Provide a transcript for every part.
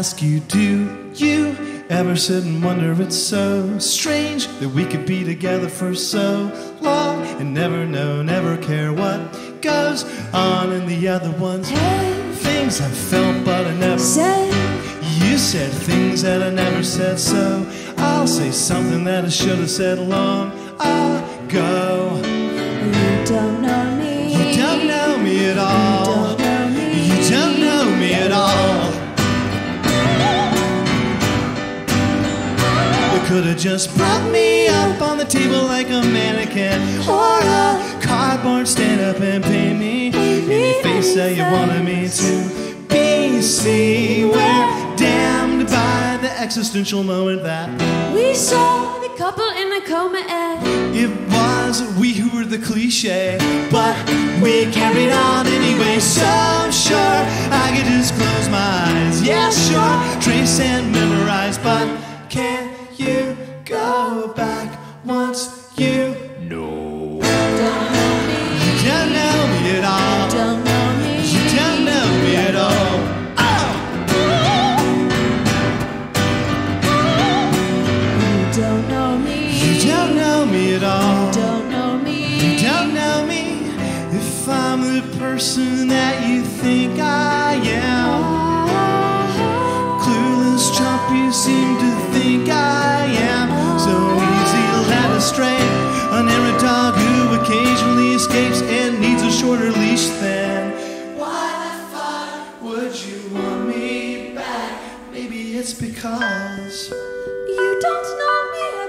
ask you, do you ever sit and wonder it's so strange that we could be together for so long and never know, never care what goes on in the other one's? Hey, things I felt but I never say, you said things that I never said, so I'll say something that I should have said long ago. you don't know could have just propped me up on the table like a mannequin or a cardboard stand up and pay me any face that you wanted me to be. See, we're damned by the existential moment that We saw the couple in a coma and it was we who were the cliche, but we carried on anyway. So sure, I could just close my eyes. Yeah, sure, trace and memorize, but can me at all. Don't know me. You don't know me if I'm the person that you think I am. Clueless chump, you seem to think I am. So easy led astray. An errant dog who occasionally escapes and needs a shorter leash than. Why the fuck would you want me back? Maybe it's because. You don't know me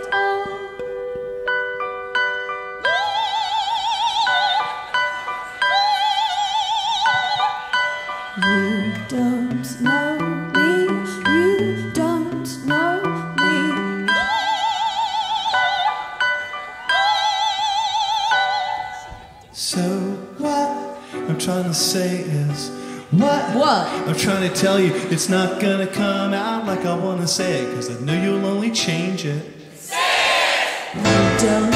what I'm trying to say is what? What? I'm trying to tell you it's not gonna come out like I wanna say it cause I know you'll only change it. You don't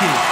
Thank you.